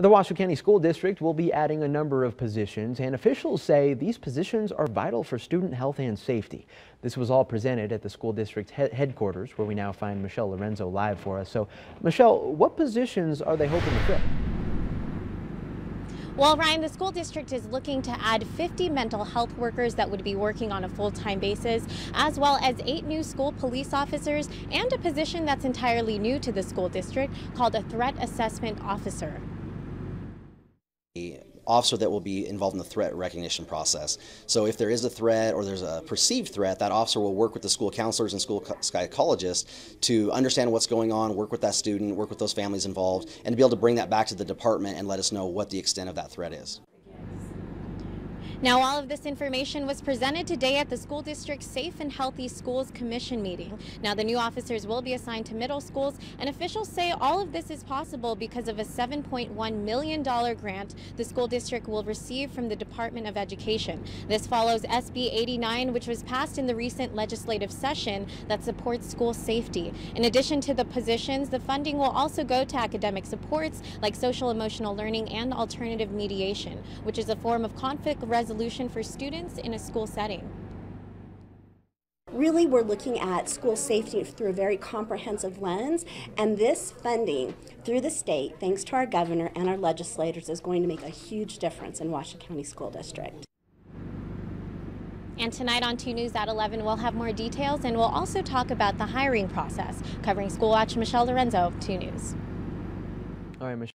The Washoe County School District will be adding a number of positions, and officials say these positions are vital for student health and safety. This was all presented at the school district he headquarters, where we now find Michelle Lorenzo live for us. So, Michelle, what positions are they hoping to fill? Well, Ryan, the school district is looking to add 50 mental health workers that would be working on a full-time basis, as well as eight new school police officers and a position that's entirely new to the school district called a threat assessment officer officer that will be involved in the threat recognition process. So if there is a threat or there's a perceived threat, that officer will work with the school counselors and school psychologists to understand what's going on, work with that student, work with those families involved, and to be able to bring that back to the department and let us know what the extent of that threat is. Now, all of this information was presented today at the school district's Safe and Healthy Schools Commission meeting. Now, the new officers will be assigned to middle schools, and officials say all of this is possible because of a $7.1 million grant the school district will receive from the Department of Education. This follows SB 89, which was passed in the recent legislative session that supports school safety. In addition to the positions, the funding will also go to academic supports like social emotional learning and alternative mediation, which is a form of conflict resolution resolution for students in a school setting. Really, we're looking at school safety through a very comprehensive lens, and this funding through the state, thanks to our governor and our legislators, is going to make a huge difference in Washoe County School District. And tonight on 2 News at 11, we'll have more details and we'll also talk about the hiring process. Covering School Watch, Michelle Lorenzo, 2 News. All right, Michelle.